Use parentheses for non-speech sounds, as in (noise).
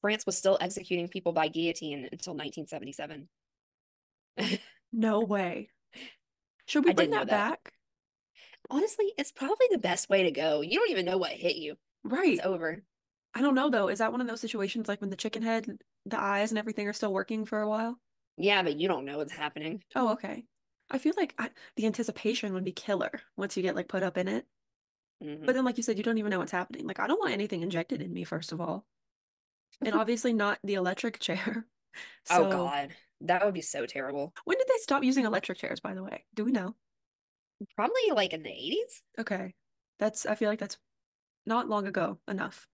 France was still executing people by guillotine until 1977. (laughs) No way. Should we I bring that that. back? Honestly, it's probably the best way to go. You don't even know what hit you. Right. It's over. I don't know though. Is that one of those situations like when the chicken head, the eyes and everything are still working for a while? Yeah, but you don't know what's happening. Oh, okay. I feel like I, the anticipation would be killer once you get like put up in it. Mhm. But then, like you said, you don't even know what's happening. Like, I don't want anything injected in me, first of all. And (laughs) obviously not the electric chair. (laughs) Oh God, that would be so terrible. when did they stop using electric chairs, by the way? Do we know? Probably like in the 80s. Okay. That's, I feel like that's not long ago enough.